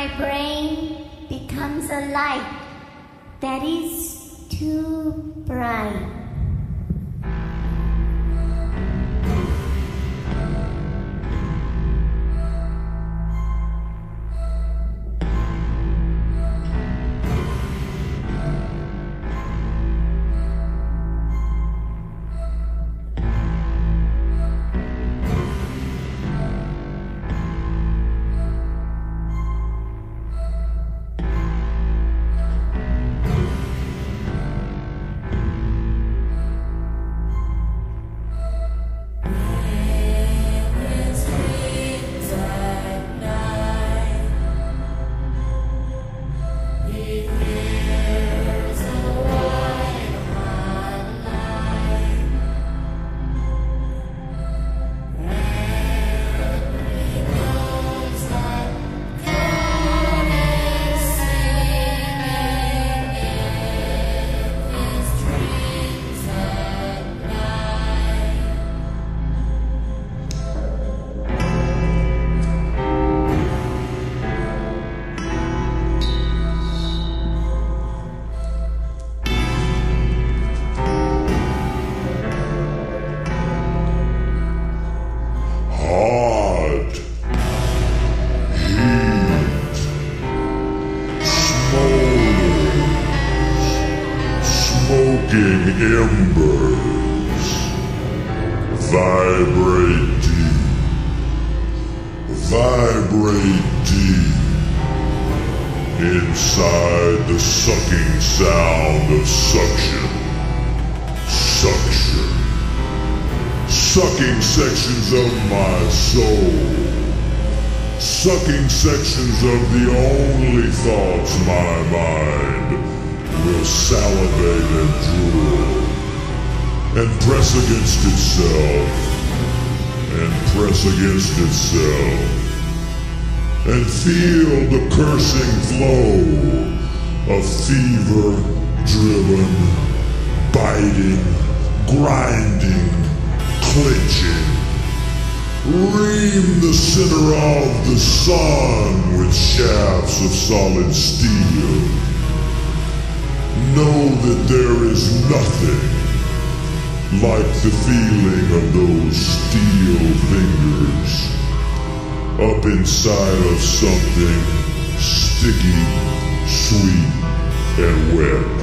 my brain becomes a light that is too bright. Smolders. Smoking embers. Vibrate deep. Vibrate deep. Inside the sucking sound of suction. Suction sucking sections of my soul, sucking sections of the only thoughts my mind will salivate and drool, and press against itself, and press against itself, and feel the cursing flow of fever-driven, biting, grinding, clenching. Ream the center of the sun with shafts of solid steel. Know that there is nothing like the feeling of those steel fingers up inside of something sticky, sweet, and wet.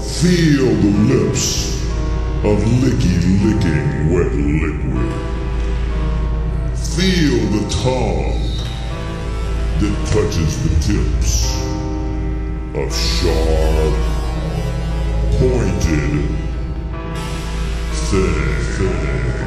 Feel the lips of licky licking wet liquid. Feel the tongue that touches the tips of sharp, pointed things.